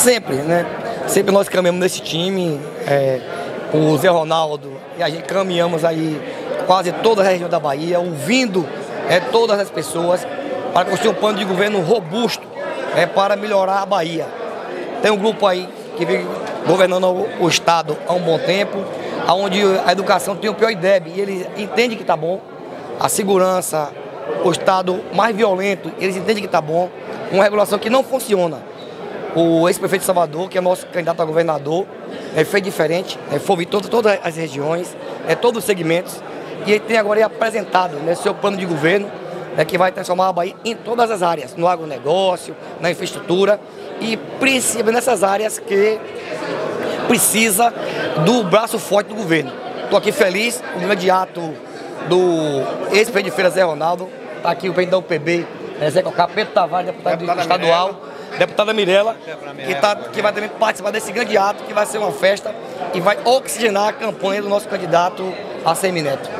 Sempre, né? Sempre nós caminhamos nesse time, é, o Zé Ronaldo, e a gente caminhamos aí quase toda a região da Bahia, ouvindo é, todas as pessoas para construir um plano de governo robusto é, para melhorar a Bahia. Tem um grupo aí que vem governando o, Estado há um bom tempo, onde a educação tem o pior IDEB, e ele entende que está bom, a segurança, o Estado mais violento, eles entendem que está bom, uma regulação que não funciona. O ex-prefeito de Salvador, que é nosso candidato a governador, é, fez diferente, é, foi todas, todas as regiões, é, todos os segmentos, e ele tem agora apresentado né, seu plano de governo, né, que vai transformar a Bahia em todas as áreas, no agronegócio, na infraestrutura, e principalmente nessas áreas que precisa do braço forte do governo. Estou aqui feliz, o grande ato do ex-prefeito de Feira Zé Ronaldo, está aqui o presidente da UPB, né, Zé Cocá, Pedro Tavares, deputado deputada estadual. Deputada Mirella, que, tá, que vai também participar desse grande ato, que vai ser uma festa e vai oxigenar a campanha do nosso candidato a Semineto.